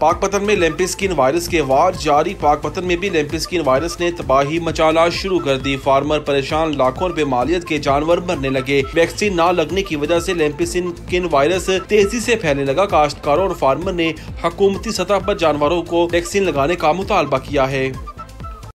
पाकपतन में लेम्पिस्किन वायरस के वार जारी। पाकपतन में भी लेम्पिस्किन वायरस ने तबाही मचाना शुरू कर दी। फार्मर परेशान लाखों रुपए मालियत के जानवर मरने लगे। वैक्सीन न लगने की वजह से लेम्पिस्किन वायरस तेज़ी से फैलने लगा, काश्तकारों और फार्मर ने हकूमती सतह पर जानवरों को वैक्सीन लगाने का मुतालबा किया है।